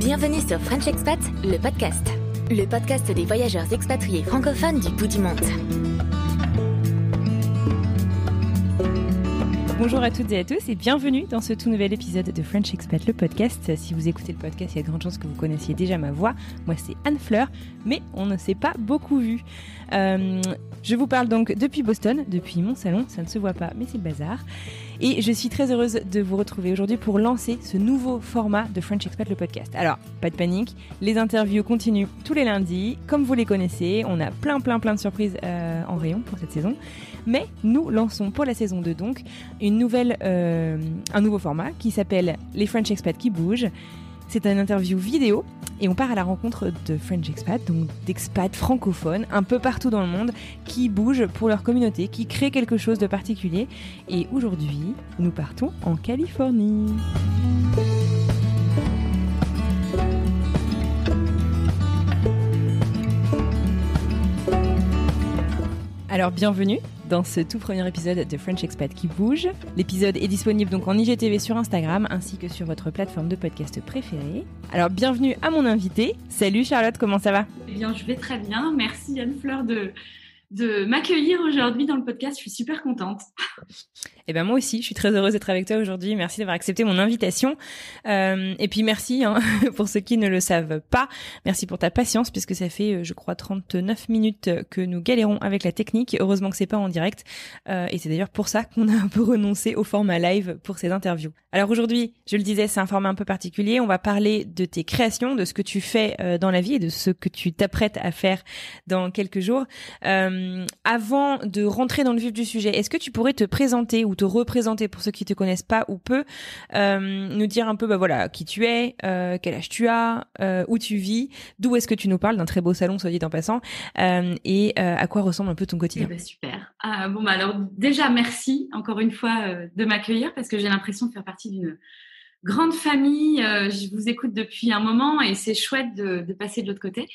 Bienvenue sur French Expat, le podcast. Le podcast des voyageurs expatriés francophones du bout du monde. Bonjour à toutes et à tous et bienvenue dans ce tout nouvel épisode de French Expat, le podcast. Si vous écoutez le podcast, il y a de grandes chances que vous connaissiez déjà ma voix. Moi, c'est Anne Fleur, mais on ne s'est pas beaucoup vu. Euh, je vous parle donc depuis Boston, depuis mon salon. Ça ne se voit pas, mais c'est le bazar. Et je suis très heureuse de vous retrouver aujourd'hui pour lancer ce nouveau format de French Expat, le podcast. Alors, pas de panique, les interviews continuent tous les lundis. Comme vous les connaissez, on a plein, plein, plein de surprises euh, en rayon pour cette saison. Mais nous lançons pour la saison 2 donc une nouvelle, euh, un nouveau format qui s'appelle Les French Expats qui bougent. C'est un interview vidéo et on part à la rencontre de French expats, donc d'expats francophones un peu partout dans le monde qui bougent pour leur communauté, qui créent quelque chose de particulier. Et aujourd'hui, nous partons en Californie. Alors bienvenue dans ce tout premier épisode de French Expat qui bouge. L'épisode est disponible donc en IGTV sur Instagram ainsi que sur votre plateforme de podcast préférée. Alors bienvenue à mon invité. Salut Charlotte, comment ça va? Eh bien, je vais très bien. Merci Anne Fleur de de m'accueillir aujourd'hui dans le podcast. Je suis super contente. Eh ben moi aussi, je suis très heureuse d'être avec toi aujourd'hui. Merci d'avoir accepté mon invitation. Euh, et puis merci hein, pour ceux qui ne le savent pas. Merci pour ta patience puisque ça fait, euh, je crois, 39 minutes que nous galérons avec la technique. Heureusement que c'est pas en direct. Euh, et c'est d'ailleurs pour ça qu'on a un peu renoncé au format live pour ces interviews. Alors aujourd'hui, je le disais, c'est un format un peu particulier. On va parler de tes créations, de ce que tu fais dans la vie et de ce que tu t'apprêtes à faire dans quelques jours. Euh, avant de rentrer dans le vif du sujet, est-ce que tu pourrais te présenter ou te représenter pour ceux qui te connaissent pas ou peu, euh, nous dire un peu, bah voilà, qui tu es, euh, quel âge tu as, où tu vis, d'où est-ce que tu nous parles d'un très beau salon, soit dit en passant, et à quoi ressemble un peu ton quotidien. Eh ben, super. Ah, bon, bah alors déjà merci encore une fois de m'accueillir parce que j'ai l'impression de faire partie d'une grande famille. je vous écoute depuis un moment et c'est chouette de, de passer de l'autre côté.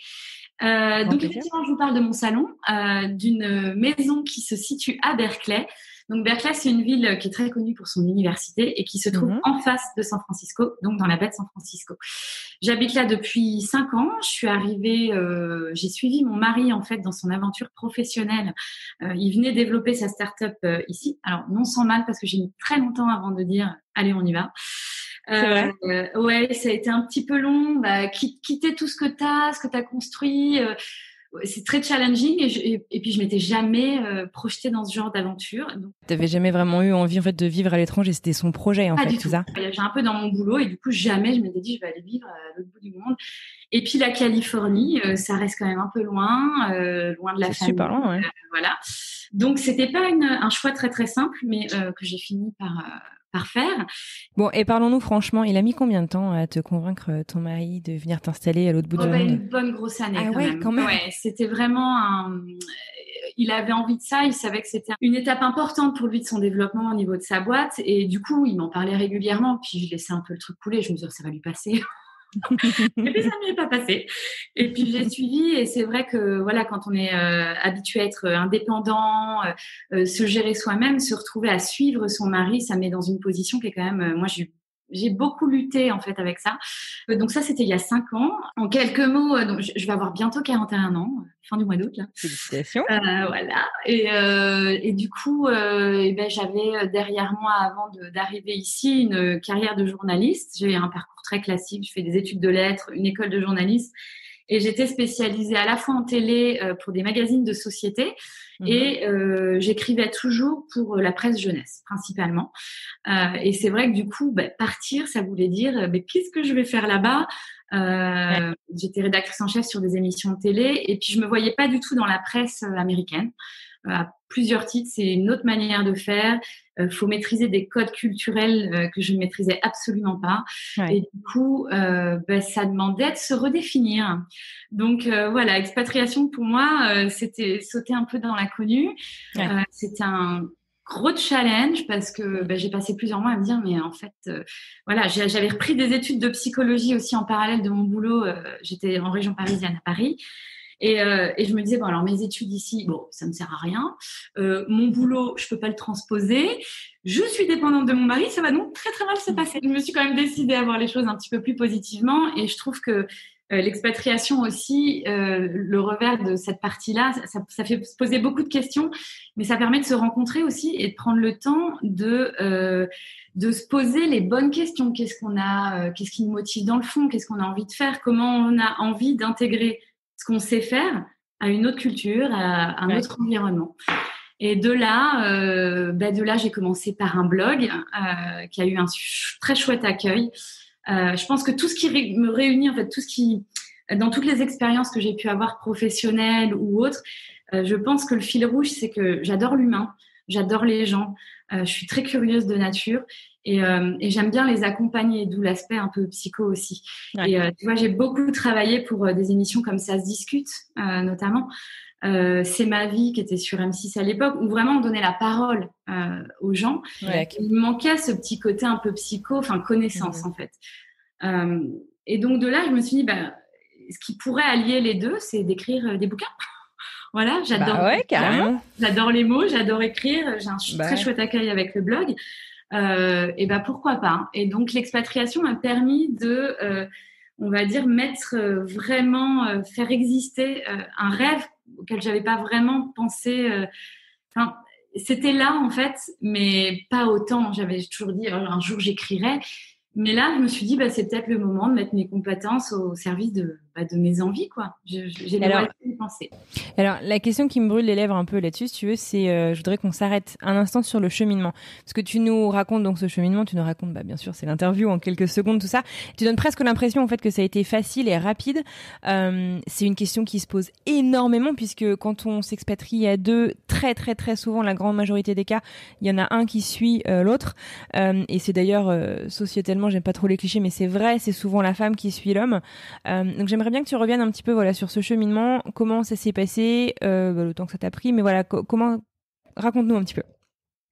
Euh, donc effectivement, je vous parle de mon salon, euh, d'une maison qui se situe à Berkeley. Donc Berkeley, c'est une ville qui est très connue pour son université et qui se trouve mhm. en face de San Francisco, donc dans la baie de San Francisco. J'habite là depuis cinq ans. Je suis arrivée, euh, j'ai suivi mon mari en fait dans son aventure professionnelle. Euh, il venait développer sa start-up euh, ici. Alors non sans mal parce que j'ai mis très longtemps avant de dire allez on y va. Euh, ouais, ça a été un petit peu long. Bah, quitter tout ce que tu as, ce que tu as construit, euh, c'est très challenging et, et, puis je m'étais jamais euh, projetée dans ce genre d'aventure. Tu n'avais jamais vraiment eu envie en fait de vivre à l'étranger, c'était son projet en fait, tout ça? J'ai un peu dans mon boulot et du coup jamais je m'étais dit je vais aller vivre à l'autre bout du monde. Et puis la Californie, euh, ça reste quand même un peu loin, euh, loin de la famille. Super loin, ouais. voilà. Donc c'était pas une, un choix très très simple, mais que j'ai fini par par faire. Bon, et parlons-nous franchement, il a mis combien de temps à te convaincre euh, ton mari de venir t'installer à l'autre bout oh, du bah, Une bonne grosse année. Ah quand, ouais, même. quand même. Ouais, c'était vraiment un. Il avait envie de ça. Il savait que c'était une étape importante pour lui de son développement au niveau de sa boîte. Et du coup, il m'en parlait régulièrement. Puis je laissais un peu le truc couler. Je me disais, ça va lui passer. Et puis ça ne m'est pas passé. Et puis j'ai suivi et c'est vrai que voilà quand on est euh, habitué à être indépendant, euh, euh, se gérer soi-même, se retrouver à suivre son mari, ça met dans une position qui est quand même moi j'ai j'ai beaucoup lutté en fait avec ça. Donc ça c'était il y a cinq ans. En quelques mots, donc je vais avoir bientôt 41 ans, fin du mois d'août là. Félicitations. Euh, voilà. Et, euh, et du coup, euh, eh ben j'avais derrière moi avant d'arriver ici une carrière de journaliste. J'ai un parcours très classique. Je fais des études de lettres, une école de journaliste et j'étais spécialisée à la fois en télé euh, pour des magazines de société mhm. et euh, j'écrivais toujours pour la presse jeunesse principalement. Euh, et c'est vrai que du coup, bah, partir, ça voulait dire, mais qu'est-ce que je vais faire là-bas? Euh, J'étais rédactrice en chef sur des émissions de télé et puis je me voyais pas du tout dans la presse américaine plusieurs titres. C'est une autre manière de faire. Il euh, faut maîtriser des codes culturels euh, que je ne maîtrisais absolument pas. Et du coup, euh, ben, ça demandait de se redéfinir. Donc voilà, expatriation pour moi, c'était sauter un peu dans l'inconnu. c'était un gros challenge parce que ben, j'ai passé plusieurs mois à me dire mais en fait voilà j'avais repris des études de psychologie aussi en parallèle de mon boulot j'étais en région parisienne à Paris Et, et, je me disais, bon, alors mes études ici, bon, ça ne sert à rien. mon boulot, je peux pas le transposer. Je suis dépendante de mon mari, ça va donc très très mal se passer. Je me suis quand même décidée à voir les choses un petit peu plus positivement et je trouve que euh, l'expatriation aussi, euh, le revers de cette partie-là, ça, ça, fait se poser beaucoup de questions, mais ça permet de se rencontrer aussi et de prendre le temps de euh, de se poser les bonnes questions. Qu'est-ce qu'on a, euh, qu'est-ce qui nous motive dans le fond, qu'est-ce qu'on a envie de faire, comment on a envie d'intégrer ce qu'on sait faire à une autre culture, à, un autre environnement. Et de là, euh, ben de là, j'ai commencé par un blog euh, qui a eu un très chouette accueil. Euh, je pense que tout ce qui me réunit, en fait, tout ce qui, dans toutes les expériences que j'ai pu avoir professionnelles ou autres, je pense que le fil rouge, c'est que j'adore l'humain, j'adore les gens, je suis très curieuse de nature et, et j'aime bien les accompagner, d'où l'aspect un peu psycho aussi. Et tu vois, j'ai beaucoup travaillé pour des émissions comme ça se discute, notamment. Euh, c'est ma vie qui était sur M6 à l'époque, où vraiment on donnait la parole euh, aux gens. Il manquait ce petit côté un peu psycho, enfin connaissance mhm. en fait. Euh, et donc de là, je me suis dit, bah, ce qui pourrait allier les deux, c'est d'écrire des bouquins. voilà, j'adore. Bah j'adore les mots, j'adore écrire. J'ai un bah très chouette accueil avec le blog. Et ben pourquoi pas. Et donc l'expatriation m'a permis de on va dire mettre vraiment faire exister un rêve auquel j'avais pas vraiment pensé. Euh, enfin, c'était là en fait, mais pas autant. J'avais toujours dit un jour j'écrirai. Mais là, je me suis dit, bah, c'est peut-être le moment de mettre mes compétences au service de, bah, de mes envies, quoi. J'ai alors, penser. Alors, la question qui me brûle les lèvres un peu là-dessus, si tu veux, c'est, euh, je voudrais qu'on s'arrête un instant sur le cheminement. Parce que tu nous racontes donc ce cheminement, tu nous racontes, bah, bien sûr, c'est l'interview en quelques secondes, tout ça. Tu donnes presque l'impression, en fait, que ça a été facile et rapide. Euh, c'est une question qui se pose énormément, puisque quand on s'expatrie à deux, très, très, très souvent, la grande majorité des cas, il y en a un qui suit euh, l'autre. Et c'est d'ailleurs, sociétalement, j'aime pas trop les clichés, mais c'est vrai, c'est souvent la femme qui suit l'homme. donc j'aimerais bien que tu reviennes un petit peu voilà sur ce cheminement, comment ça s'est passé, euh, bah, le temps que ça t'a pris, mais voilà comment raconte-nous un petit peu.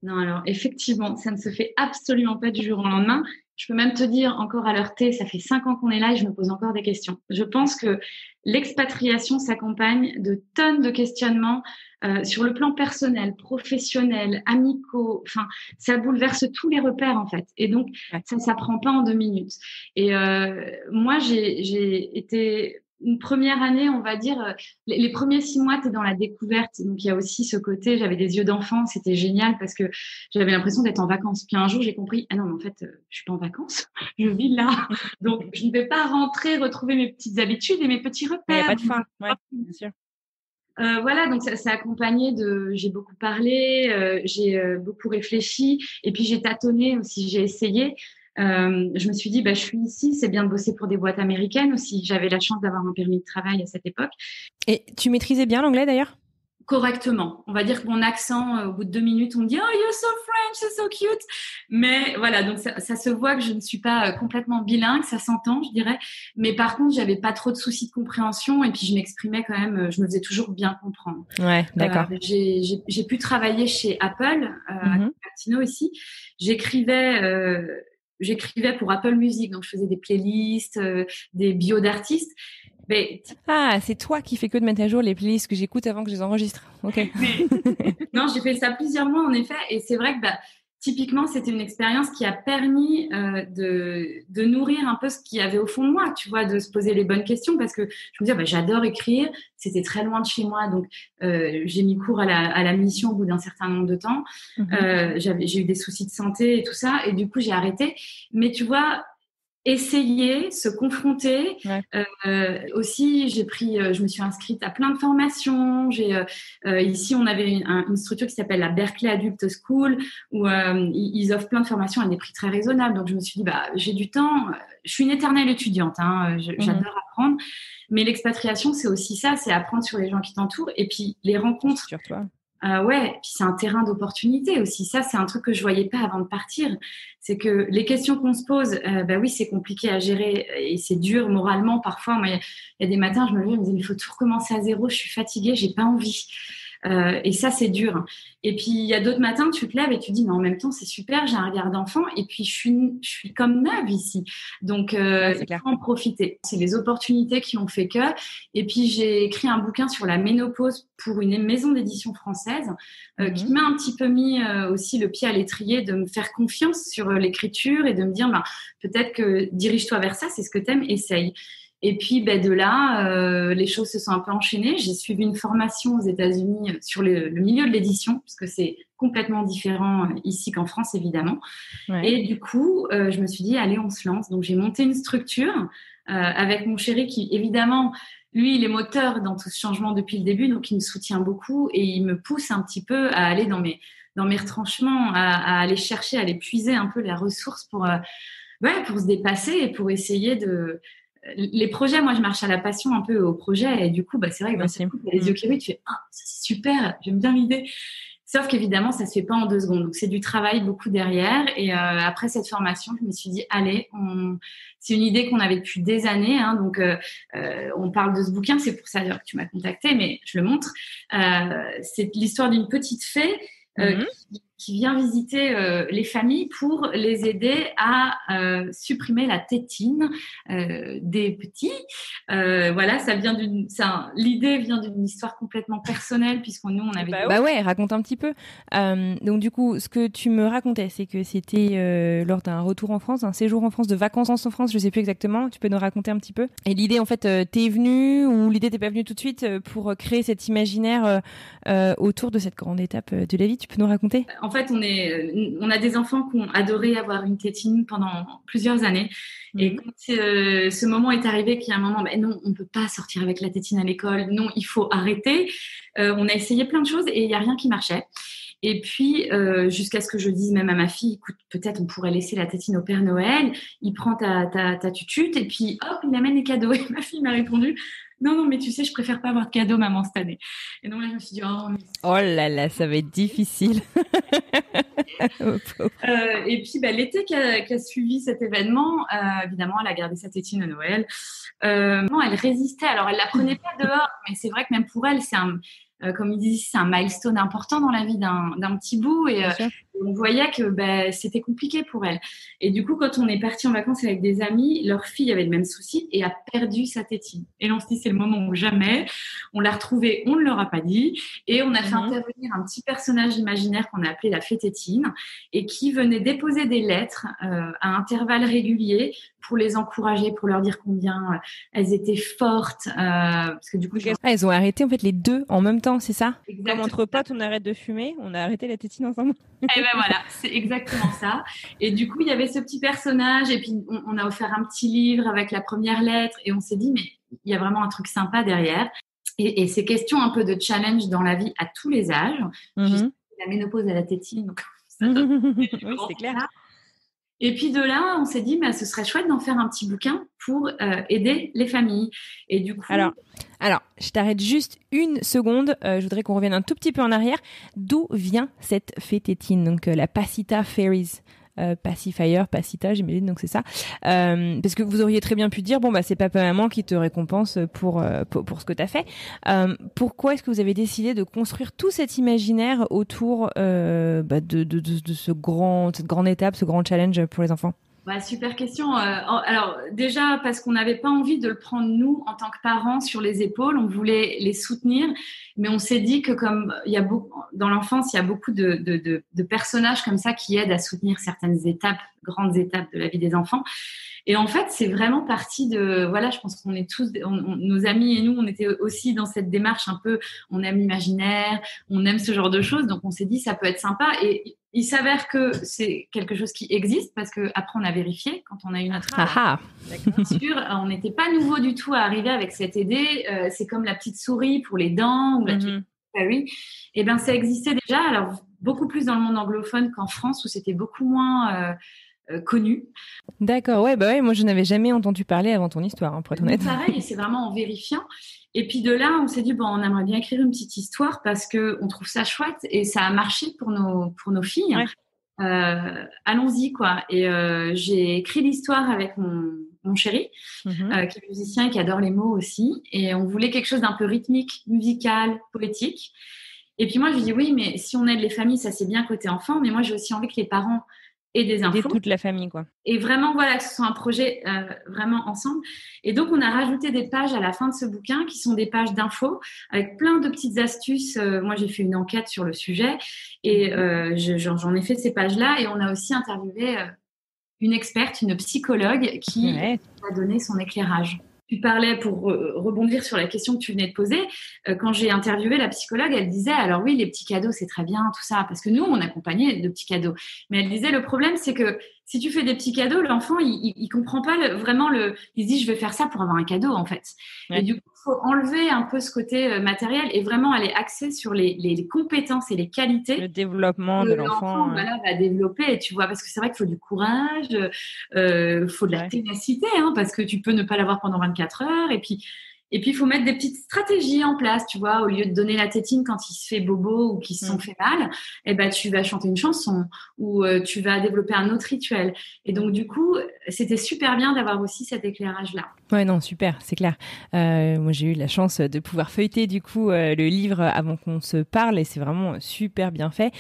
Non, alors effectivement, ça ne se fait absolument pas du jour au lendemain. Je peux même te dire encore à l'heure T, ça fait cinq ans qu'on est là et je me pose encore des questions. Je pense que l'expatriation s'accompagne de tonnes de questionnements euh, sur le plan personnel, professionnel, amicaux. Enfin, ça bouleverse tous les repères en fait. Et donc, ça s'apprend pas en deux minutes. Et euh, moi, j'ai été une première année, on va dire, euh, les, premiers six mois, tu es dans la découverte. Donc, il y a aussi ce côté, j'avais des yeux d'enfant, c'était génial parce que j'avais l'impression d'être en vacances. Puis un jour, j'ai compris, ah non, mais en fait, euh, je suis pas en vacances, je vis là. Donc, je ne vais pas rentrer, retrouver mes petites habitudes et mes petits repères. Il n'y a pas de fin, ouais, bien sûr. Euh, voilà, donc ça s'est accompagné de, j'ai beaucoup parlé, euh, j'ai euh, beaucoup réfléchi, et puis j'ai tâtonné aussi, j'ai essayé. Je me suis dit, bah, je suis ici, c'est bien de bosser pour des boîtes américaines aussi. J'avais la chance d'avoir un permis de travail à cette époque. Et tu maîtrisais bien l'anglais d'ailleurs? Correctement. On va dire que mon accent, euh, au bout de deux minutes, on me dit Oh, you're so French, you're so cute. Mais voilà, donc ça, ça, se voit que je ne suis pas euh, complètement bilingue, ça s'entend, je dirais. Mais par contre, j'avais pas trop de soucis de compréhension et puis je m'exprimais quand même, euh, je me faisais toujours bien comprendre. Ouais, d'accord. Euh, j'ai pu travailler chez Apple, euh, à mhm. Cupertino ici. J'écrivais. Euh, J'écrivais pour Apple Music, donc je faisais des playlists, des bios d'artistes. Ah, c'est toi qui fais que de mettre à jour les playlists que j'écoute avant que je les enregistre. Ok. non, j'ai fait ça plusieurs mois en effet, et c'est vrai que bah, typiquement, c'était une expérience qui a permis euh, de, de, nourrir un peu ce qu'il y avait au fond de moi, tu vois, de se poser les bonnes questions, parce que je me disais, bah, j'adore écrire, c'était très loin de chez moi, donc euh, j'ai mis cours à la, à la, mission au bout d'un certain nombre de temps. Mhm. euh, j'ai eu des soucis de santé et tout ça, et du coup, j'ai arrêté. Mais tu vois, essayer, se confronter. Euh, aussi, j'ai pris, euh, je me suis inscrite à plein de formations. J'ai euh, ici, on avait une, une structure qui s'appelle la Berkeley Adult School où ils offrent plein de formations à des prix très raisonnables. Donc, je me suis dit, bah, j'ai du temps. Je suis une éternelle étudiante. Hein, mhm. J'adore apprendre. Mais l'expatriation, c'est aussi ça, c'est apprendre sur les gens qui t'entourent et puis les rencontres. Sur toi. Euh, ouais, puis c'est un terrain d'opportunité aussi. Ça, c'est un truc que je voyais pas avant de partir. C'est que les questions qu'on se pose, euh, bah oui, c'est compliqué à gérer et c'est dur moralement parfois. il y, a des matins, je me lève, je me dis, il faut tout recommencer à zéro. Je suis fatiguée, j'ai pas envie. Euh, et ça, c'est dur. Et puis, il y a d'autres matins, tu te lèves et tu dis, mais en même temps, c'est super, j'ai un regard d'enfant. Et puis, je suis, je suis comme neuve ici. Donc, euh, il faut en profiter. C'est les opportunités qui ont fait que. Et puis, j'ai écrit un bouquin sur la ménopause pour une maison d'édition française euh, qui mhm. m'a un petit peu mis euh, aussi le pied à l'étrier de me faire confiance sur l'écriture et de me dire, bah, peut-être que dirige-toi vers ça, c'est ce que tu aimes, essaye. Et puis ben, de là, euh, les choses se sont un peu enchaînées. J'ai suivi une formation aux États-Unis sur le, milieu de l'édition, parce que c'est complètement différent euh, ici qu'en France, évidemment. Et du coup, euh, je me suis dit, allez, on se lance. Donc j'ai monté une structure euh, avec mon chéri qui, évidemment, lui, il est moteur dans tout ce changement depuis le début, donc il me soutient beaucoup et il me pousse un petit peu à aller dans mes, dans mes retranchements, à, à aller chercher, à aller puiser un peu les ressources pour, euh, ouais, pour se dépasser et pour essayer de, les projets, moi, je marche à la passion un peu au projet. Et du coup, bah, c'est vrai que bah, les yeux qui brillent, tu fais Ah, c'est super, j'aime bien l'idée. Sauf qu'évidemment, ça se fait pas en deux secondes. Donc, c'est du travail beaucoup derrière. Et euh, après cette formation, je me suis dit, allez, on... c'est une idée qu'on avait depuis des années. Hein, donc, euh, euh, on parle de ce bouquin. C'est pour ça que tu m'as contacté, mais je le montre. c'est l'histoire d'une petite fée mm-hmm. qui, qui vient visiter euh, les familles pour les aider à euh, supprimer la tétine euh, des petits. voilà, ça vient d'une, l'idée vient d'une histoire complètement personnelle puisque nous on avait. Bah, bah ouais, raconte un petit peu. donc du coup, ce que tu me racontais, c'est que c'était lors d'un retour en France, un séjour en France, de vacances en France, je sais plus exactement. Tu peux nous raconter un petit peu. Et l'idée, en fait, t'es venue ou l'idée t'es pas venue tout de suite pour créer cet imaginaire autour de cette grande étape de la vie. Tu peux nous raconter? En fait, on, est, euh, on a des enfants qui ont adoré avoir une tétine pendant plusieurs années. Et mhm. quand euh, ce moment est arrivé, qu'il y a un moment, ben non, on ne peut pas sortir avec la tétine à l'école, non, il faut arrêter. Euh, on a essayé plein de choses et il n'y a rien qui marchait. Et puis, jusqu'à ce que je dise même à ma fille, écoute, peut-être on pourrait laisser la tétine au Père Noël, il prend ta, ta, ta tutute et puis hop, il amène les cadeaux. Et ma fille m'a répondu, non, non, mais tu sais, je préfère pas avoir de cadeau, maman, cette année. Et donc là, je me suis dit, oh, oh là là, ça va être difficile. euh, et puis, bah, l'été qui a, suivi cet événement, euh, évidemment, elle a gardé sa tétine à Noël. Euh, elle résistait. Alors, elle la prenait pas dehors, mais c'est vrai que même pour elle, c'est un, comme ils disent, c'est un milestone important dans la vie d'un petit bout. Et on voyait que bah, c'était compliqué pour elle. Et du coup, quand on est parti en vacances avec des amis, leur fille avait le même souci et a perdu sa tétine. Et là, on se dit, c'est le moment où jamais. On l'a retrouvée, on ne leur a pas dit. Et on a fait mhm. intervenir un petit personnage imaginaire qu'on a appelé la fée tétine et qui venait déposer des lettres euh, à intervalles réguliers pour les encourager, pour leur dire combien euh, elles étaient fortes. Euh, parce que du coup, ah, elles ont arrêté en fait les deux en même temps, c'est ça? Exactement. Comme entre potes, on arrête de fumer, on a arrêté la tétine ensemble. Et eh ben voilà, c'est exactement ça. Et du coup, il y avait ce petit personnage, et puis on, a offert un petit livre avec la première lettre, et on s'est dit, mais il y a vraiment un truc sympa derrière. Et, et ces questions un peu de challenge dans la vie à tous les âges. Mm La ménopause à la tétine, donc ça oui, c'est clair. Et puis de là, on s'est dit, mais ce serait chouette d'en faire un petit bouquin pour euh, aider les familles. Et du coup. Alors, alors je t'arrête juste une seconde. Euh, je voudrais qu'on revienne un tout petit peu en arrière. D'où vient cette fététine Donc, euh, la Passita Fairies euh, pacifier, Pacita, j'imagine, donc c'est ça. Euh, parce que vous auriez très bien pu dire, bon, bah, c'est papa maman qui te récompense pour, euh, pour, ce que tu as fait. pourquoi est-ce que vous avez décidé de construire tout cet imaginaire autour bah, de, de, de, ce grand, cette grande étape, ce grand challenge pour les enfants? Super question. alors déjà parce qu'on n'avait pas envie de le prendre nous en tant que parents sur les épaules, on voulait les soutenir mais on s'est dit que comme dans l'enfance, il y a beaucoup de, personnages comme ça qui aident à soutenir certaines étapes, grandes étapes de la vie des enfants. Et en fait, c'est vraiment parti de voilà, je pense qu'on est tous, nos amis et nous, on était aussi dans cette démarche un peu, on aime l'imaginaire, on aime ce genre de choses, donc on s'est dit ça peut être sympa. Et il s'avère que c'est quelque chose qui existe parce que après on a vérifié quand on a eu notre ah, Bien sûr, on n'était pas nouveau du tout à arriver avec cette idée. Euh, c'est comme la petite souris pour les dents ou la petite mm Et ben ça existait déjà. Alors beaucoup plus dans le monde anglophone qu'en France où c'était beaucoup moins euh, euh, connu. D'accord, ouais, bah ouais, moi je n'avais jamais entendu parler avant ton histoire, hein, pour être honnête. Pareil, c'est vraiment en vérifiant. Et puis de là, on s'est dit bon, on aimerait bien écrire une petite histoire parce que on trouve ça chouette et ça a marché pour nos pour nos filles. Euh, allons-y quoi. Et euh, j'ai écrit l'histoire avec mon, mon chéri, mhm. qui est musicien et qui adore les mots aussi. Et on voulait quelque chose d'un peu rythmique, musical, poétique. Et puis moi, je dis oui, mais si on aide les familles, ça c'est bien côté enfant, mais moi j'ai aussi envie que les parents aient des infos. toute la famille, quoi. Et vraiment, voilà, que ce soit un projet euh, vraiment ensemble. Et donc, on a rajouté des pages à la fin de ce bouquin qui sont des pages d'infos avec plein de petites astuces. Euh, moi, j'ai fait une enquête sur le sujet et euh, j'en ai fait ces pages-là. Et on a aussi interviewé une experte, une psychologue qui a donné son éclairage tu parlais pour rebondir sur la question que tu venais de poser. Euh, quand j'ai interviewé la psychologue, elle disait alors oui, les petits cadeaux, c'est très bien, tout ça, parce que nous, on accompagnait de petits cadeaux. Mais elle disait le problème, c'est que si tu fais des petits cadeaux, l'enfant, il, il, comprend pas vraiment le. Il se dit, je vais faire ça pour avoir un cadeau, en fait. Et du coup, il faut enlever un peu ce côté euh, matériel et vraiment aller axer sur les, les, compétences et les qualités. Le développement de l'enfant. Voilà, va développer, tu vois, parce que c'est vrai qu'il faut du courage, euh, faut de la ténacité, hein, parce que tu peux ne pas l'avoir pendant 24 heures, et puis et puis, il faut mettre des petites stratégies en place, tu vois, au lieu de donner la tétine quand il se fait bobo ou qu'il se sont mm. fait mal, eh ben, tu vas chanter une chanson ou euh, tu vas développer un autre rituel. Et donc, du coup, c'était super bien d'avoir aussi cet éclairage-là. Ouais, non, super, c'est clair. Euh, moi, j'ai eu la chance de pouvoir feuilleter, du coup, euh, le livre avant qu'on se parle et c'est vraiment super bien fait.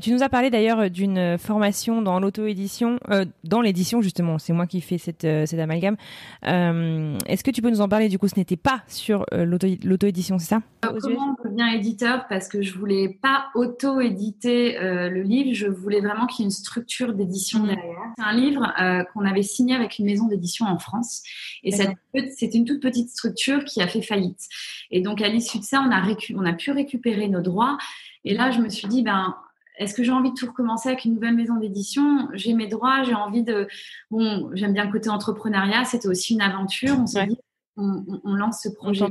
tu nous as parlé d'ailleurs d'une formation dans l'auto-édition, dans l'édition, justement. C'est moi qui fais cette, cet amalgame. Est-ce que tu peux nous en parler? Du coup, ce n'était pas sur euh, l'auto-édition, c'est ça? Euh, Comment on devient éditeur? Parce que je voulais pas auto-éditer euh, le livre, je voulais vraiment qu'il y ait une structure d'édition derrière. C'est un livre qu'on avait signé avec une maison d'édition en France. Et c'est une toute petite structure qui a fait faillite. Et donc, à l'issue de ça, on a, on a pu récupérer nos droits. Et là, je me suis dit, ben, est-ce que j'ai envie de tout recommencer avec une nouvelle maison d'édition? J'ai mes droits, j'ai envie de. Bon, j'aime bien le côté entrepreneuriat, c'était aussi une aventure. On s'est dit, on, lance ce projet.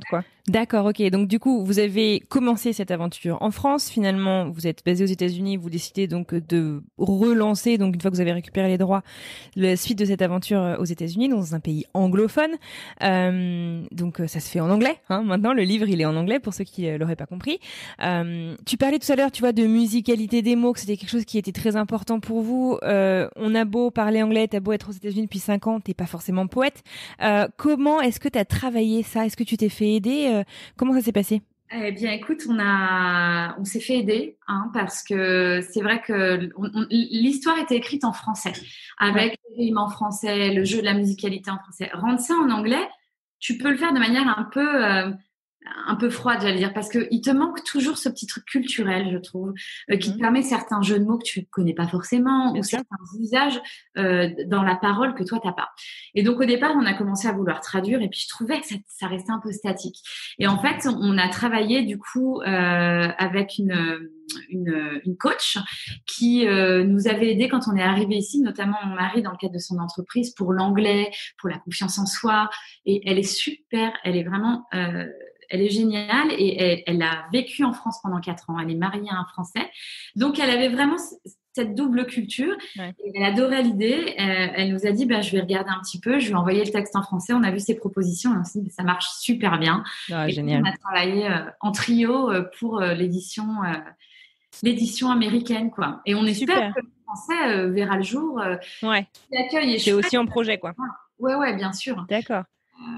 D'accord, ok. Donc du coup, vous avez commencé cette aventure en France. Finalement, vous êtes basé aux États-Unis. Vous décidez donc de relancer. Donc une fois que vous avez récupéré les droits, la suite de cette aventure euh, aux États-Unis, dans un pays anglophone. Euh, donc euh, ça se fait en anglais. Hein. Maintenant, le livre il est en anglais pour ceux qui l'auraient pas compris. tu parlais tout à l'heure, tu vois, de musicalité des mots, que c'était quelque chose qui était très important pour vous. on a beau parler anglais, t'as beau être aux États-Unis depuis cinq ans, t'es pas forcément poète. comment est-ce que tu as travaillé ça? Est-ce que tu t'es fait aider? Euh, comment ça s'est passé? Eh bien, écoute, on a, on s'est fait aider hein, parce que c'est vrai que l'histoire était écrite en français, avec le en français, le jeu de la musicalité en français. Rendre ça en anglais, tu peux le faire de manière un peu euh, un peu froide, j'allais dire, parce que il te manque toujours ce petit truc culturel, je trouve, euh, qui te mhm. permet certains jeux de mots que tu connais pas forcément ou certains usages euh, dans la parole que toi t'as pas. Et donc au départ, on a commencé à vouloir traduire et puis je trouvais que ça, ça restait un peu statique. Et en fait, on a travaillé du coup euh, avec une, une, une coach qui euh, nous avait aidé quand on est arrivé ici, notamment mon mari dans le cadre de son entreprise pour l'anglais, pour la confiance en soi. Et elle est super, elle est vraiment euh, elle est géniale et elle, a vécu en France pendant quatre ans. Elle est mariée à un Français. Donc, elle avait vraiment cette double culture. elle adorait l'idée. Euh, elle, nous a dit, bah, je vais regarder un petit peu. Je lui ai envoyé le texte en français. On a vu ses propositions. on s'est dit, ça marche super bien. Ah, génial. On a travaillé euh, en trio euh, pour l'édition, l'édition américaine, quoi. Et on espère que le français verra le jour. ouais. C'est aussi en projet, quoi. Ouais, ouais, bien sûr. D'accord.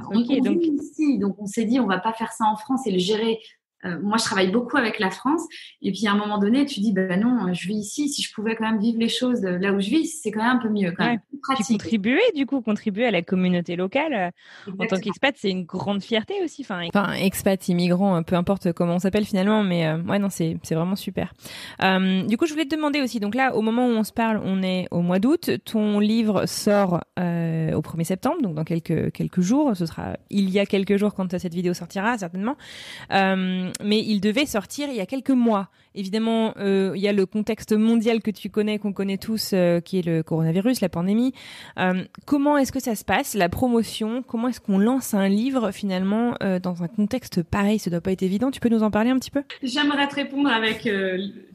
On, donc... ici, donc on s'est dit on va pas faire ça en France et le gérer euh, moi, je travaille beaucoup avec la France. Et puis, à un moment donné, tu dis, ben non, je vis ici. Si je pouvais quand même vivre les choses là où je vis, c'est quand même un peu mieux. Quand même. Contribuer, du coup, contribuer à la communauté locale. Euh, en tant qu'expat, c'est une grande fierté aussi. Enfin, enfin expat, immigrant, euh, peu importe comment on s'appelle finalement. Mais ouais, non, c'est vraiment super. du coup, je voulais te demander aussi. Donc là, au moment où on se parle, on est au mois d'août. Ton livre sort au 1er septembre, donc dans quelques, quelques jours. Ce sera il y a quelques jours quand cette vidéo sortira, certainement mais il devait sortir il y a quelques mois. Évidemment, euh, il y a le contexte mondial que tu connais, qu'on connaît tous, euh, qui est le coronavirus, la pandémie. Euh, comment est-ce que ça se passe, la promotion? Comment est-ce qu'on lance un livre finalement dans un contexte pareil? Ça doit pas être évident. Tu peux nous en parler un petit peu? J'aimerais te répondre avec,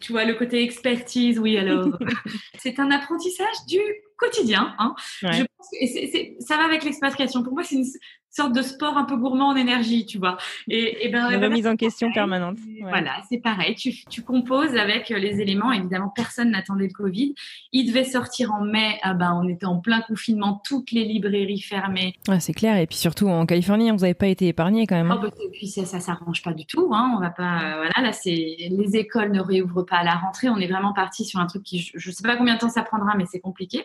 tu vois, le côté expertise. Oui, alors, c'est un apprentissage du quotidien. Hein. Je pense que, ça va avec l'expatriation. Pour moi, c'est une sorte de sport un peu gourmand en énergie, tu vois. Et, et ben, une remise en question permanente. Voilà, c'est pareil. Tu, tu, composes avec les éléments. Évidemment, personne n'attendait le Covid. Il devait sortir en mai. Ah ben, on était en plein confinement, toutes les librairies fermées. Ah, c'est clair. Et puis surtout en Californie, vous n'avez pas été épargné quand même. Hein. Oh, bah, et puis ça, ça s'arrange pas du tout. Hein. On va pas. Euh, voilà, là, c'est les écoles ne réouvrent pas à la rentrée. On est vraiment parti sur un truc qui, je, ne sais pas combien de temps ça prendra, mais c'est compliqué.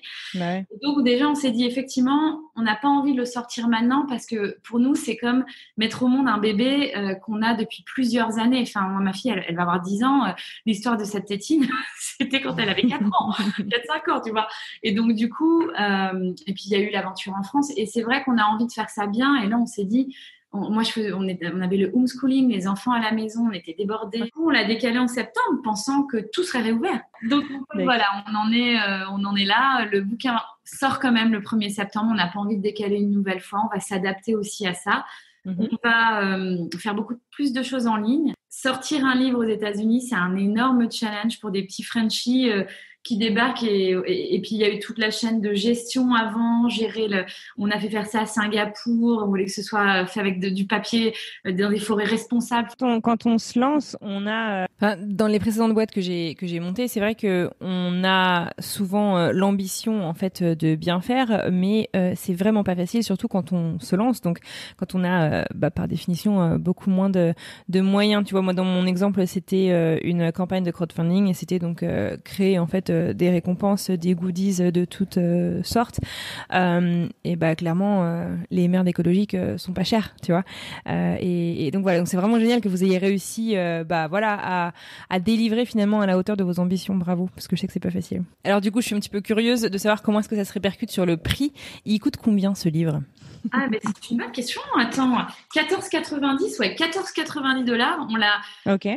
Donc déjà, on s'est dit effectivement, on n'a pas envie de le sortir maintenant parce que pour nous, c'est comme mettre au monde un bébé euh, qu'on a depuis plusieurs années. Enfin, moi, ma fille, elle, va avoir 10 ans. Euh, l'histoire de cette tétine, c'était quand elle avait 4 ans, 4-5 ans, tu vois. Et donc, du coup, euh, et puis il y a eu l'aventure en France. Et c'est vrai qu'on a envie de faire ça bien. Et là, on s'est dit, moi, je on, on, avait le homeschooling, les enfants à la maison, on était débordés. Du coup, on l'a décalé en septembre, pensant que tout serait réouvert. Donc voilà, on en est, euh, on en est là. Le bouquin sort quand même le 1er septembre. On n'a pas envie de décaler une nouvelle fois. On va s'adapter aussi à ça. Mhm. On va euh, faire beaucoup plus de choses en ligne. Sortir un livre aux États-Unis, c'est un énorme challenge pour des petits Frenchies. Euh, qui débarque et, et, puis il y a eu toute la chaîne de gestion avant, gérer le. On a fait faire ça à Singapour, on voulait que ce soit fait avec du papier euh, dans des forêts responsables. Quand on, se lance, on a. Euh, dans les précédentes boîtes que j'ai que j'ai montées, c'est vrai que on a souvent euh, l'ambition en fait de bien faire, mais c'est vraiment pas facile, surtout quand on se lance. Donc quand on a bah, par définition beaucoup moins de, de moyens. Tu vois, moi dans mon exemple, c'était une campagne de crowdfunding et c'était donc créer en fait euh, des récompenses, des goodies de toutes euh, sortes. Euh, et bah clairement, les merdes écologiques sont pas chères, tu vois. Et, donc voilà, donc c'est vraiment génial que vous ayez réussi, bah voilà, à, à délivrer finalement à la hauteur de vos ambitions. Bravo, parce que je sais que c'est pas facile. Alors du coup, je suis un petit peu curieuse de savoir comment est-ce que ça se répercute sur le prix. Il coûte combien ce livre? Ah, mais c'est une bonne question. Attends, 14,90, ouais, 14,90 dollars. On l'a. Ok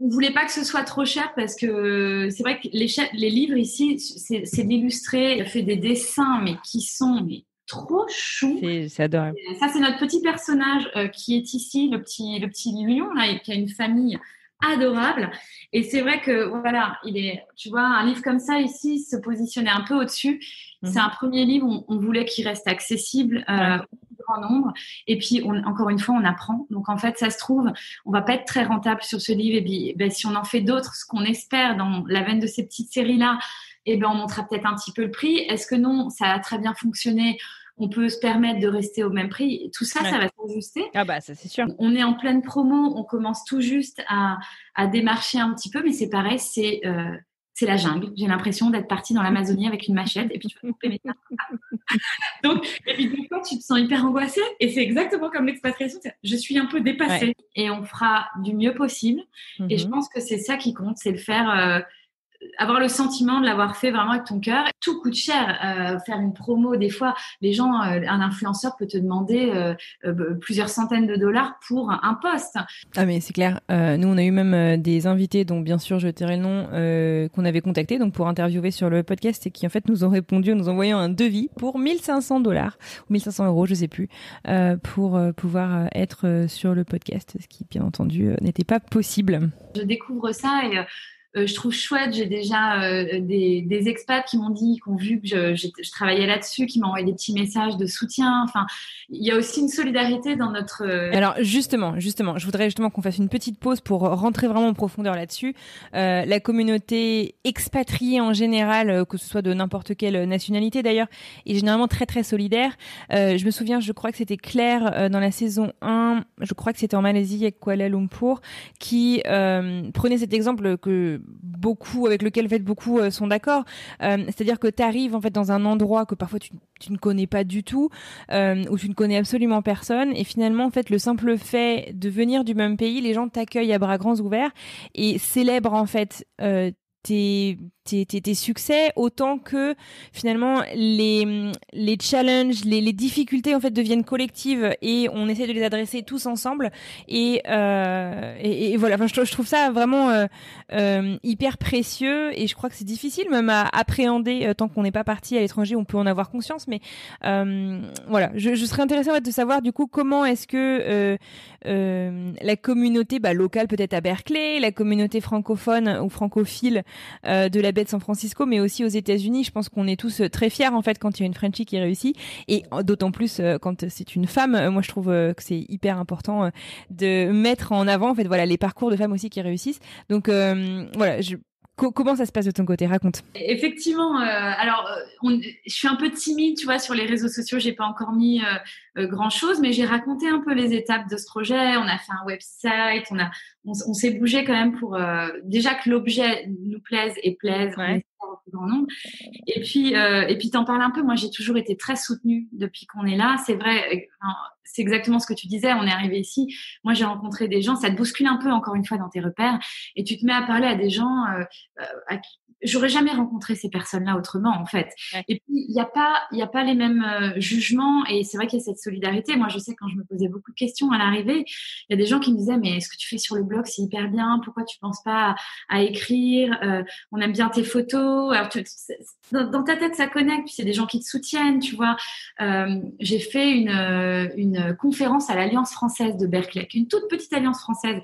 on voulait pas que ce soit trop cher parce que c'est vrai que les, les livres ici, c'est d'illustrer, fait des dessins, mais qui sont mais, trop choux. C'est adorable. Ça, c'est notre petit personnage euh, qui est ici, le petit, le petit lion, là, et qui a une famille adorable. Et c'est vrai que, voilà, il est, tu vois, un livre comme ça ici se positionnait un peu au-dessus. Mhm. C'est un premier livre, on, voulait qu'il reste accessible euh, grand nombre. Et puis, on, encore une fois, on apprend. Donc, en fait, ça se trouve, on va pas être très rentable sur ce livre. Et puis, ben, si on en fait d'autres, ce qu'on espère dans la veine de ces petites séries-là, eh ben, on montera peut-être un petit peu le prix. Est-ce que non, ça a très bien fonctionné? On peut se permettre de rester au même prix. Tout ça, ça va s'ajuster. Ah bah ça c'est sûr. On est en pleine promo, on commence tout juste à, à démarcher un petit peu, mais c'est pareil, c'est euh, c'est la jungle. J'ai l'impression d'être partie dans l'Amazonie avec une machette et puis tu peux couper mes Donc, et puis des fois, tu te sens hyper angoissée et c'est exactement comme l'expatriation. Je suis un peu dépassée et on fera du mieux possible. Et je mhm. pense que c'est ça qui compte, c'est le faire. Euh, avoir le sentiment de l'avoir fait vraiment avec ton cœur. Tout coûte cher. Euh, faire une promo, des fois, les gens, euh, un influenceur peut te demander euh, plusieurs centaines de dollars pour un poste. Ah mais c'est clair. nous, on a eu même des invités, dont bien sûr je tairai le nom, qu'on avait contacté donc pour interviewer sur le podcast et qui en fait nous ont répondu en nous envoyant un devis pour 1500 dollars ou 1500 euros, je sais plus, pour pouvoir être sur le podcast, ce qui bien entendu n'était pas possible. Je découvre ça et euh, je trouve chouette. J'ai déjà euh, des, des, expats qui m'ont dit, qui ont vu que je, je, travaillais là-dessus, qui m'ont envoyé des petits messages de soutien. Enfin, il y a aussi une solidarité dans notre. Euh, Alors justement, justement, je voudrais justement qu'on fasse une petite pause pour rentrer vraiment en profondeur là-dessus. Euh, la communauté expatriée en général, que ce soit de n'importe quelle nationalité d'ailleurs, est généralement très très solidaire. je me souviens, je crois que c'était Claire dans la saison 1, je crois que c'était en Malaisie avec Kuala Lumpur, qui prenait cet exemple que beaucoup avec lequel fait beaucoup euh, sont d'accord. Euh, c'est-à-dire que tu arrives en fait dans un endroit que parfois tu, ne connais pas du tout, euh, où tu ne connais absolument personne, et finalement en fait le simple fait de venir du même pays, les gens t'accueillent à bras grands ouverts et célèbrent en fait tes, tes, tes, succès autant que finalement les, les challenges, les, les, difficultés en fait deviennent collectives et on essaie de les adresser tous ensemble. Et, euh, et, voilà, enfin, je, trouve ça vraiment euh, euh, hyper précieux et je crois que c'est difficile même à appréhender euh, tant qu'on n'est pas parti à l'étranger, on peut en avoir conscience, mais euh, voilà, je, je, serais intéressée en fait, de savoir du coup comment est-ce que la communauté bah, locale peut-être à Berkeley, la communauté francophone ou francophile de la baie de San Francisco, mais aussi aux États-Unis. Je pense qu'on est tous très fiers en fait quand il y a une Frenchie qui réussit, et d'autant plus quand c'est une femme. Moi, je trouve que c'est hyper important de mettre en avant en fait voilà les parcours de femmes aussi qui réussissent. Donc voilà, Comment ça se passe de ton côté? Raconte. Effectivement, euh, alors euh, je suis un peu timide, tu vois, sur les réseaux sociaux. J'ai pas encore mis euh, grand chose, mais j'ai raconté un peu les étapes de ce projet. On a fait un website, on a, on, s'est bougé quand même pour déjà que l'objet nous plaise et plaise. Grand nombre. Et puis, et puis t'en parles un peu. Moi, j'ai toujours été très soutenue depuis qu'on est là. C'est vrai, c'est exactement ce que tu disais. On est arrivé ici. Moi, j'ai rencontré des gens. Ça te bouscule un peu, encore une fois, dans tes repères. Et tu te mets à parler à des gens euh, euh, à qui, j'aurais jamais rencontré ces personnes-là autrement en fait. Et puis il n'y a pas y a pas les mêmes euh, jugements et c'est vrai qu'il y a cette solidarité. Moi je sais quand je me posais beaucoup de questions à l'arrivée, il y a des gens qui me disaient mais ce que tu fais sur le blog c'est hyper bien, pourquoi tu penses pas à, écrire euh, On aime bien tes photos. Alors dans, ta tête ça connecte puis c'est des gens qui te soutiennent, tu vois. Euh, j'ai fait une une conférence à l'Alliance française de Berkeley, une toute petite alliance française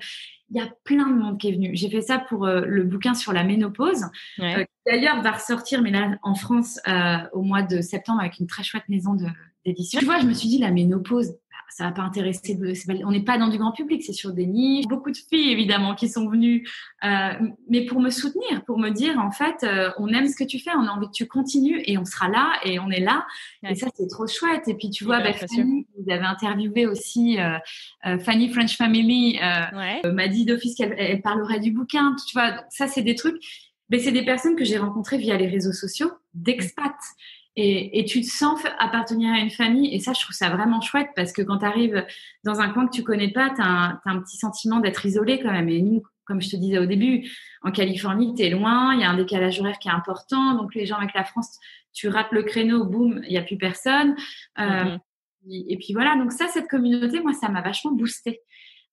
il y a plein de monde qui est venu. J'ai fait ça pour euh, le bouquin sur la ménopause, euh, qui d'ailleurs va ressortir, mais là en France euh, au mois de septembre avec une très chouette maison d'édition. Tu vois, je me suis dit la ménopose, ça va pas intéresser. on n'est pas dans du grand public, c'est sur des niches. Beaucoup de filles évidemment qui sont venues, euh, mais pour me soutenir, pour me dire en fait, euh, on aime ce que tu fais, on a envie que tu continues et on sera là et on est là. Et ça c'est trop chouette. Et puis tu vois, bah, Fanny, vous avez interviewé aussi euh, Fanny French Family, m'a dit d'office qu'elle parlerait du bouquin. Tu vois, ça c'est des trucs. Mais c'est des personnes que j'ai rencontrées via les réseaux sociaux, d'expats. Et, et, tu te sens appartenir à une famille. Et ça, je trouve ça vraiment chouette parce que quand tu arrives dans un coin que tu connais pas, tu as, un petit sentiment d'être isolé quand même. Et nous, comme je te disais au début, en Californie, tu es loin, il y a un décalage horaire qui est important. Donc les gens avec la France, tu rates le créneau, boum, il n'y a plus personne. Euh, mm-hmm. et, puis voilà, donc ça, cette communauté, moi, ça m'a vachement boosté.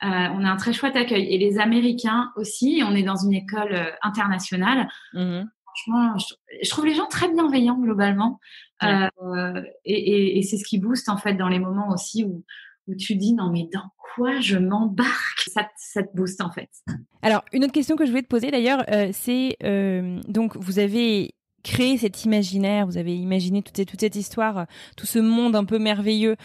Euh, on a un très chouette accueil. Et les Américains aussi, on est dans une école euh, internationale. Mm-hmm franchement, je, trouve les gens très bienveillants globalement. Euh, et, c'est ce qui booste en fait dans les moments aussi où, où tu dis non mais dans quoi je m'embarque? Ça, ça, te booste en fait. Alors une autre question que je voulais te poser d'ailleurs, euh, c'est euh, donc vous avez créé cet imaginaire, vous avez imaginé toute, toute cette histoire, tout ce monde un peu merveilleux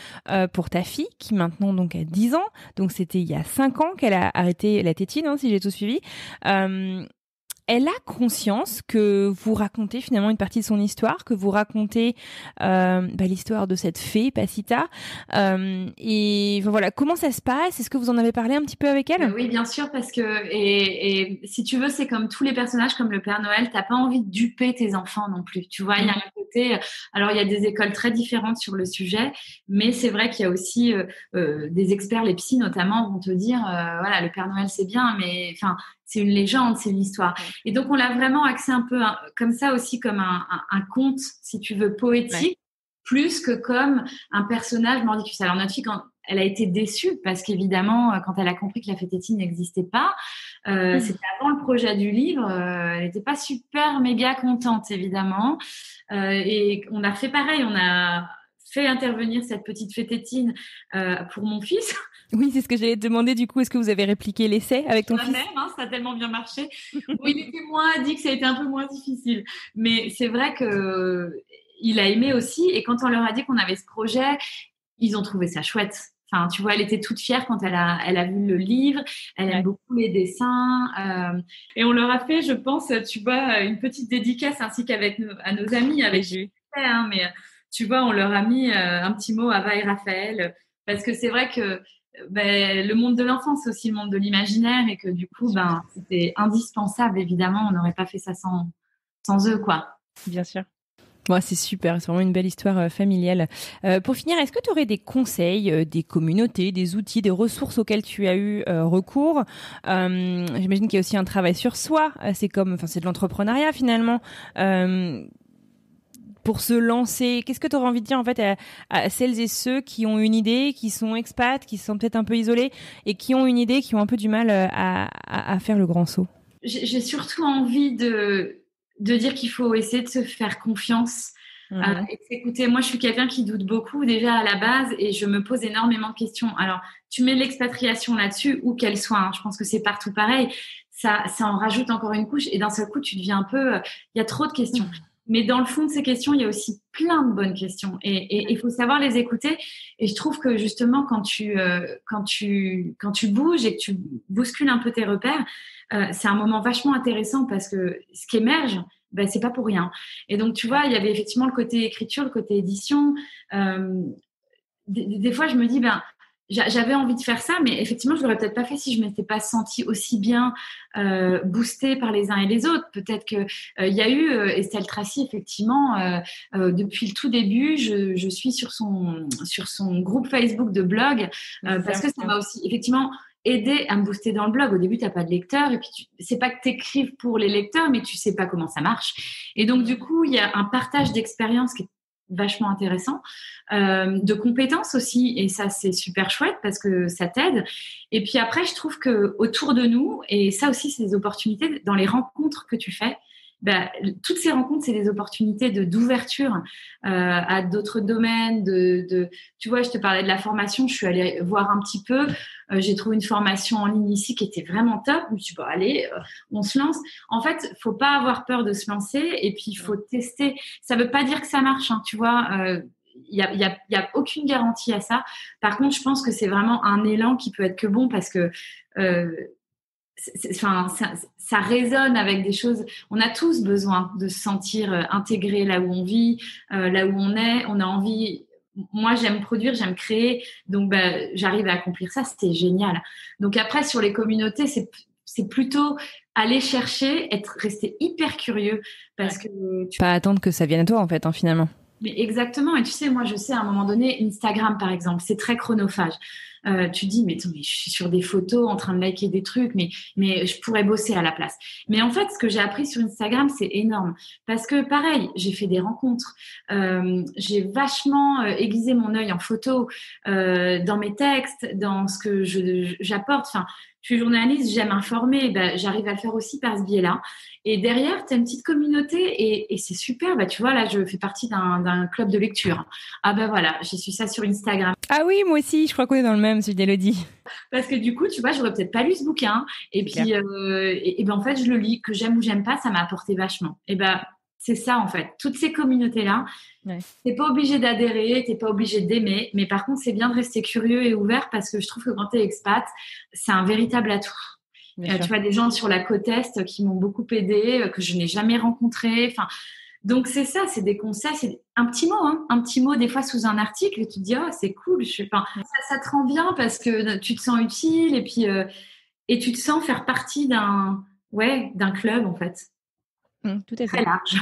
pour ta fille qui maintenant donc a 10 ans, donc c'était il y a 5 ans qu'elle a arrêté la tétine hein, si j'ai tout suivi elle a conscience que vous racontez finalement une partie de son histoire, que vous racontez euh, bah, l'histoire de cette fée, Pacita. Euh, et voilà, comment ça se passe? Est-ce que vous en avez parlé un petit peu avec elle? Oui, bien sûr, parce que et, et si tu veux, c'est comme tous les personnages, comme le Père Noël, t'as pas envie de duper tes enfants non plus. Tu vois, il y a mm. un côté. Alors, il y a des écoles très différentes sur le sujet, mais c'est vrai qu'il y a aussi euh, euh des experts, les psys notamment, vont te dire, euh, voilà, le Père Noël c'est bien, mais enfin c'est une légende, c'est une histoire. Et donc, on l'a vraiment axé un peu comme ça aussi, comme un, un, conte, si tu veux, poétique, plus que comme un personnage mordicus. Alors, notre fille, quand elle a été déçue, parce qu'évidemment, euh, quand elle a compris que la fététine n'existait pas, euh, c'était avant le projet du livre, euh, elle n'était pas super méga contente, évidemment. Euh, et on a fait pareil, on a fait intervenir cette petite fététine euh, pour mon fils. Oui, c'est ce que j'allais te demander du coup. Est-ce que vous avez répliqué l'essai avec ton fils? même, hein, Ça a tellement bien marché. oui, il était moins dit que ça a été un peu moins difficile. Mais c'est vrai que il a aimé aussi. Et quand on leur a dit qu'on avait ce projet, ils ont trouvé ça chouette. Enfin, tu vois, elle était toute fière quand elle a, elle a vu le livre. Elle aime beaucoup les dessins. Euh, et on leur a fait, je pense, tu vois, une petite dédicace ainsi qu'avec à nos amis, avec j'ai hein, mais tu vois, on leur a mis euh, un petit mot à Va et Raphaël, parce que c'est vrai que ben, le monde de l'enfance, c'est aussi le monde de l'imaginaire, et que du coup, ben, c'était indispensable, évidemment, on n'aurait pas fait ça sans, sans eux, quoi. Bien sûr. C'est super, c'est vraiment une belle histoire euh, familiale. Euh, pour finir, est-ce que tu aurais des conseils, des communautés, des outils, des ressources auxquelles tu as eu recours? J'imagine qu'il y a aussi un travail sur soi. c'est comme, enfin, c'est de l'entrepreneuriat finalement pour se lancer Qu'est-ce que tu aurais envie de dire en fait à, celles et ceux qui ont une idée, qui sont expats, qui sont peut-être un peu isolés et qui ont une idée, qui ont un peu du mal euh, à, faire le grand saut? J'ai surtout envie de, de dire qu'il faut essayer de se faire confiance. Mmh. Euh, écoutez, moi je suis quelqu'un qui doute beaucoup déjà à la base et je me pose énormément de questions. Alors, tu mets l'expatriation là-dessus, où qu'elle soit, hein, je pense que c'est partout pareil ça, ça en rajoute encore une couche. Et d'un seul coup, tu deviens un peu, il y a trop de questions. Mais dans le fond de ces questions, il y a aussi plein de bonnes questions et il faut savoir les écouter. Et je trouve que justement, quand tu, euh, quand tu, quand tu bouges et que tu bouscules un peu tes repères, euh, c'est un moment vachement intéressant parce que ce qui émerge, ben, c'est pas pour rien. Et donc, tu vois, il y avait effectivement le côté écriture, le côté édition. Euh, des, des, fois, je me dis, ben, j'avais envie de faire ça, mais effectivement, je l'aurais peut-être pas fait si je m'étais pas sentie aussi bien euh, boostée par les uns et les autres. Peut-être que euh, il y a eu euh, Estelle Tracy, effectivement, depuis le tout début, je, je, suis sur son sur son groupe Facebook de blog parce que ça m'a aussi effectivement aidé à me booster dans le blog. Au début, tu n'as pas de lecteur et puis c'est pas que tu écrives pour les lecteurs, mais tu sais pas comment ça marche. Et donc, du coup, il y a un partage d'expérience qui est vachement intéressant, euh, de compétences aussi, et ça c'est super chouette parce que ça t'aide. Et puis après, je trouve que autour de nous, et ça aussi c'est des opportunités dans les rencontres que tu fais, bah, toutes ces rencontres, c'est des opportunités de d'ouverture euh, à d'autres domaines. De, de, tu vois, je te parlais de la formation, je suis allée voir un petit peu. Euh, j'ai trouvé une formation en ligne ici qui était vraiment top. Je me suis dit, bon, allez, euh, on se lance. En fait, faut pas avoir peur de se lancer et puis il faut tester. Ça veut pas dire que ça marche, hein, tu vois. il n'y a, a, a, aucune garantie à ça. Par contre, je pense que c'est vraiment un élan qui peut être que bon parce que euh, enfin, ça, ça, résonne avec des choses. On a tous besoin de se sentir euh, intégré là où on vit, euh, là où on est. On a envie. Moi, j'aime produire, j'aime créer, donc bah, j'arrive à accomplir ça. C'était génial. Donc après, sur les communautés, c'est plutôt aller chercher, être resté hyper curieux parce que tu... pas attendre que ça vienne à toi en fait, hein, finalement. Mais exactement. Et tu sais, moi, je sais à un moment donné, Instagram par exemple, c'est très chronophage. Euh, tu dis mais, mais, je suis sur des photos en train de liker des trucs, mais mais je pourrais bosser à la place. Mais en fait, ce que j'ai appris sur Instagram, c'est énorme parce que pareil, j'ai fait des rencontres, euh, j'ai vachement euh, aiguisé mon œil en photo, euh, dans mes textes, dans ce que j'apporte. Enfin, je suis journaliste, j'aime informer, ben, j'arrive à le faire aussi par ce biais-là. Et derrière, tu as une petite communauté et, et c'est super. Bah, tu vois, là, je fais partie d'un club de lecture. Ah ben voilà, j'ai su ça sur Instagram. Ah oui, moi aussi, je crois qu'on est dans le même, celui d'Elodie. Parce que du coup, tu vois, j'aurais peut-être pas lu ce bouquin. Et puis, euh, et, et, ben en fait, je le lis, que j'aime ou j'aime pas, ça m'a apporté vachement. Et ben, c'est ça en fait. Toutes ces communautés-là, ouais. t'es pas obligé d'adhérer, t'es pas obligé d'aimer, mais par contre, c'est bien de rester curieux et ouvert parce que je trouve que quand t'es expat, c'est un véritable atout. Euh, tu vois des gens sur la côte est qui m'ont beaucoup aidé, euh, que je n'ai jamais rencontré. Enfin, donc c'est ça, c'est des conseils, c'est un petit mot, hein, un petit mot des fois sous un article et tu te dis oh c'est cool, je sais pas, ça, ça, te rend bien parce que tu te sens utile et puis euh, et tu te sens faire partie d'un ouais d'un club en fait. Mmh, tout à fait. Très large.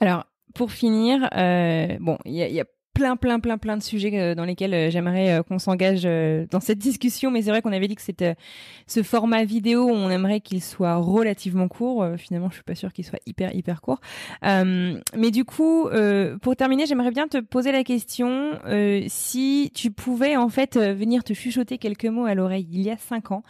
Alors, pour finir, euh, bon, il y a, y a plein, plein, plein, plein de sujets euh, dans lesquels euh, j'aimerais euh, qu'on s'engage dans cette discussion, mais c'est vrai qu'on avait dit que c'était ce format vidéo, on aimerait qu'il soit relativement court. Finalement, je suis pas sûre qu'il soit hyper, hyper court. mais du coup, pour terminer, j'aimerais bien te poser la question si tu pouvais en fait venir te chuchoter quelques mots à l'oreille il y a cinq ans,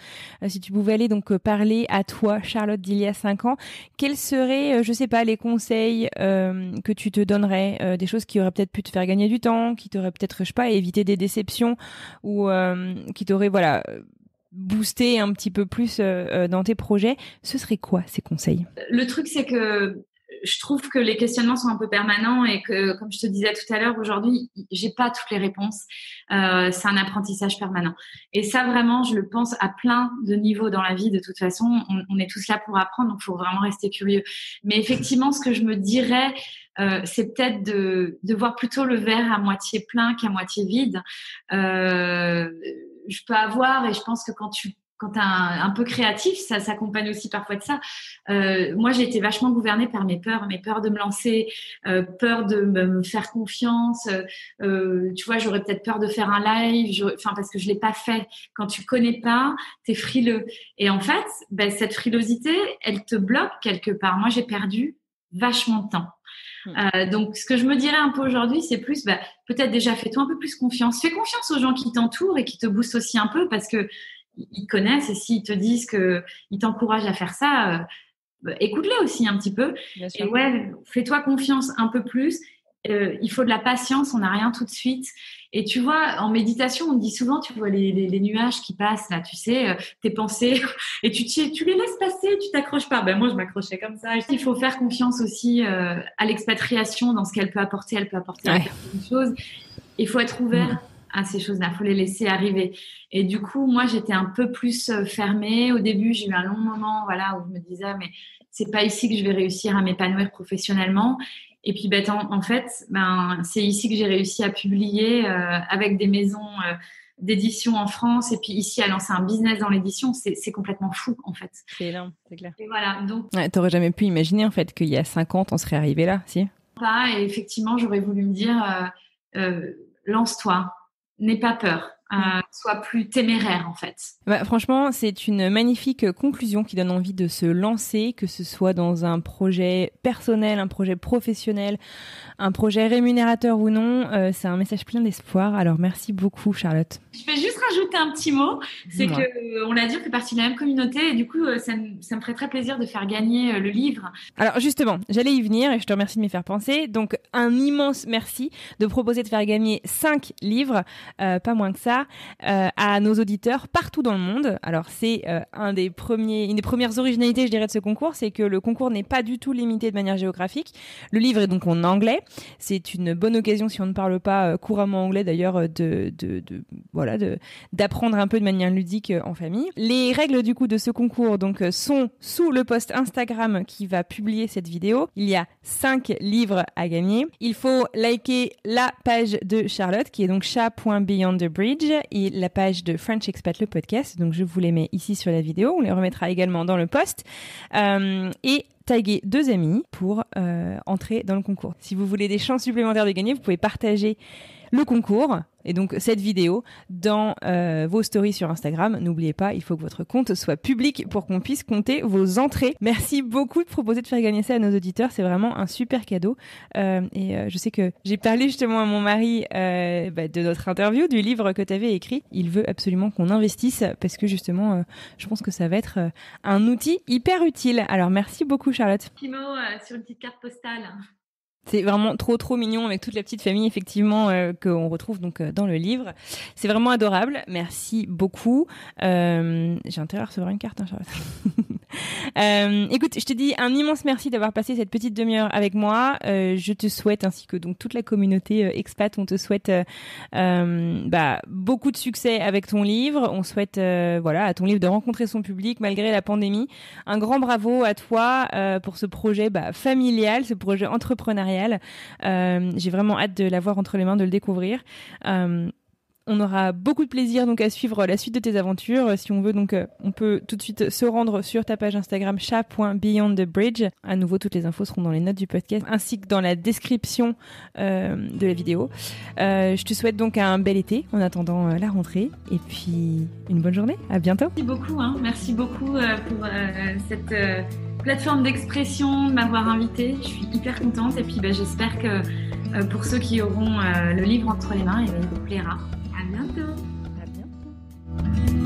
si tu pouvais aller donc parler à toi, Charlotte, d'il y a cinq ans, quels seraient, je sais pas, les conseils que tu te donnerais, des choses qui auraient peut-être pu te faire gagner du temps, qui t'aurait peut-être, je sais pas, évité des déceptions ou euh, qui t'aurait, voilà, boosté un petit peu plus euh, euh, dans tes projets, ce serait quoi ces conseils? Le truc, c'est que je trouve que les questionnements sont un peu permanents et que, comme je te disais tout à l'heure, aujourd'hui, j'ai pas toutes les réponses. Euh, c'est un apprentissage permanent. Et ça, vraiment, je le pense à plein de niveaux dans la vie. De toute façon, on, est tous là pour apprendre, donc il faut vraiment rester curieux. Mais effectivement, ce que je me dirais, euh, c'est peut-être de, de, voir plutôt le verre à moitié plein qu'à moitié vide. Euh, je peux avoir, et je pense que quand tu quand tu un, un, peu créatif, ça s'accompagne aussi parfois de ça. Euh, moi, j'ai été vachement gouvernée par mes peurs, mes peurs de me lancer, euh, peur de me faire confiance. Euh, tu vois, j'aurais peut-être peur de faire un live, enfin parce que je l'ai pas fait. Quand tu connais pas, t'es frileux. Et en fait, ben, cette frilosité, elle te bloque quelque part. Moi, j'ai perdu vachement de temps. Hmm. Euh, donc, ce que je me dirais un peu aujourd'hui, c'est plus, bah, peut-être déjà fais-toi un peu plus confiance. Fais confiance aux gens qui t'entourent et qui te boostent aussi un peu parce que ils connaissent et s'ils te disent que ils t'encouragent à faire ça, euh, bah, écoute-les aussi un petit peu. Et ouais, fais-toi confiance un peu plus euh, il faut de la patience, on n'a rien tout de suite. Et tu vois, en méditation, on dit souvent, tu vois les, les, nuages qui passent là, tu sais, euh, tes pensées, et tu, tu les laisses passer, tu t'accroches pas. Ben moi, je m'accrochais comme ça. Il faut faire confiance aussi euh, à l'expatriation dans ce qu'elle peut apporter. Elle peut apporter ouais. de choses. Il faut être ouvert. À ces choses-là, il faut les laisser arriver. Et du coup, moi, j'étais un peu plus fermée. Au début, j'ai eu un long moment, voilà, où je me disais, ah, mais c'est pas ici que je vais réussir à m'épanouir professionnellement. Et puis, ben, en, fait, ben, c'est ici que j'ai réussi à publier euh, avec des maisons euh, d'édition en France et puis ici à lancer un business dans l'édition. C'est complètement fou, en fait. C'est énorme, c'est clair. Et voilà. Donc, ouais, t'aurais jamais pu imaginer, en fait, qu'il y a 50 on serait arrivé là, si? Pas. Et effectivement, j'aurais voulu me dire, euh, lance-toi, n'aie pas peur. Euh, soit plus téméraire en fait. Bah, franchement, c'est une magnifique conclusion qui donne envie de se lancer, que ce soit dans un projet personnel, un projet professionnel, un projet rémunérateur ou non. Euh, c'est un message plein d'espoir. Alors merci beaucoup Charlotte. Je vais juste rajouter un petit mot, c'est que euh, on l'a dit, on fait partie de la même communauté et du coup, ça, me, ça me ferait très plaisir de faire gagner le livre. Alors justement, j'allais y venir et je te remercie de m'y faire penser. Donc un immense merci de proposer de faire gagner 5 livres, pas moins que ça euh, à nos auditeurs partout dans le monde. Alors c'est euh, une des premières originalités, je dirais, de ce concours, c'est que le concours n'est pas du tout limité de manière géographique. Le livre est donc en anglais. C'est une bonne occasion, si on ne parle pas euh, couramment anglais d'ailleurs, de, voilà, d'apprendre un peu de manière ludique en famille. Les règles du coup de ce concours donc sont sous le post Instagram qui va publier cette vidéo. Il y a cinq livres à gagner. Il faut liker la page de Charlotte qui est donc et la page de French Expat le podcast. Donc je vous les mets ici sur la vidéo. On les remettra également dans le post. Euh, et taguer deux amis pour euh, entrer dans le concours. Si vous voulez des chances supplémentaires de gagner, vous pouvez partager le concours et donc cette vidéo dans euh, vos stories sur Instagram. N'oubliez pas, il faut que votre compte soit public pour qu'on puisse compter vos entrées. Merci beaucoup de proposer de faire gagner ça à nos auditeurs. C'est vraiment un super cadeau. Euh, et euh, je sais que j'ai parlé justement à mon mari bah, de notre interview, du livre que tu avais écrit. Il veut absolument qu'on investisse parce que justement, je pense que ça va être un outil hyper utile. Alors merci beaucoup Charlotte. Petit mot sur une petite carte postale. C'est vraiment trop trop mignon avec toute la petite famille effectivement euh, qu'on retrouve donc euh, dans le livre. C'est vraiment adorable. Merci beaucoup. Euh, J'ai intérêt à recevoir une carte, hein. Euh, écoute, je te dis un immense merci d'avoir passé cette petite demi-heure avec moi. Je te souhaite, ainsi que donc toute la communauté expat, on te souhaite bah, beaucoup de succès avec ton livre. On souhaite, voilà, à ton livre de rencontrer son public malgré la pandémie. Un grand bravo à toi pour ce projet bah, familial, ce projet entrepreneurial. J'ai vraiment hâte de l'avoir entre les mains, de le découvrir. On aura beaucoup de plaisir donc à suivre la suite de tes aventures. Si on veut donc, euh, on peut tout de suite se rendre sur ta page Instagram chat.beyondthebridge. À nouveau, toutes les infos seront dans les notes du podcast ainsi que dans la description euh, de la vidéo. Euh, je te souhaite donc un bel été en attendant la rentrée et puis une bonne journée. À bientôt. Merci beaucoup. Hein. Merci beaucoup pour cette plateforme d'expression, de m'avoir invitée. Je suis hyper contente et puis ben, j'espère que euh, pour ceux qui auront euh, le livre entre les mains, il vous plaira. À bientôt. À bientôt.